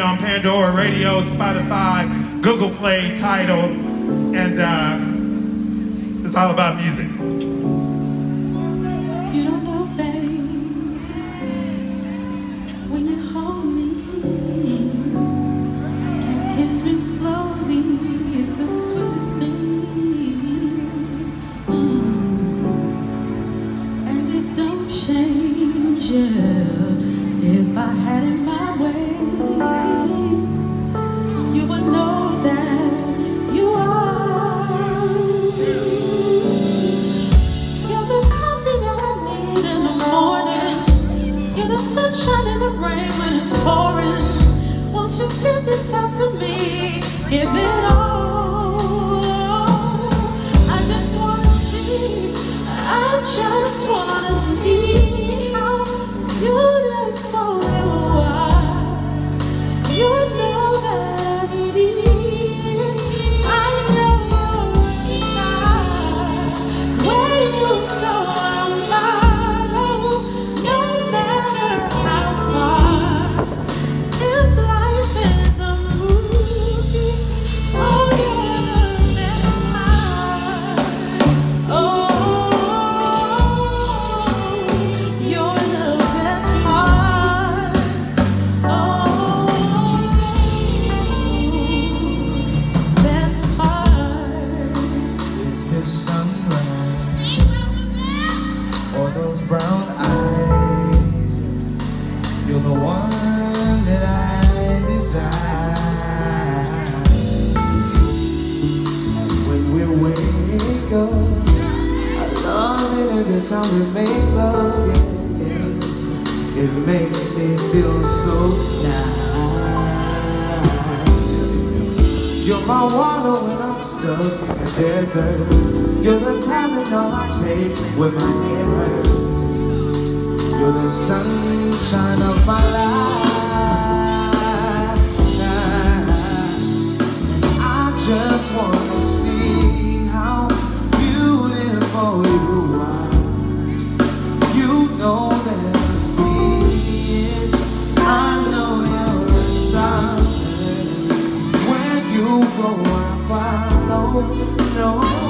on Pandora Radio, Spotify, Google Play, Tidal, and uh, it's all about music. You don't know baby when you call me a Christmas lovely is the sweetest thing and it don't change you sunshine in the rain when it's pouring. Won't you give yourself to me? This sunrise or those brown eyes? You're the one that I desire. When we wake up, I love it every time we make love. It makes me feel so nice. My water when I'm stuck in the desert. You're the all I take when my head hurts. You're the sunshine of my life. Go, I follow. No